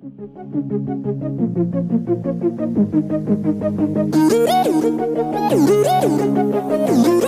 Thank you.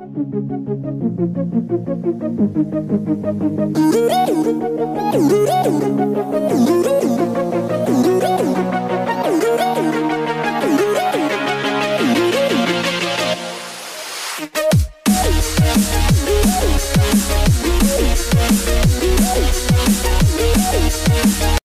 Thank you.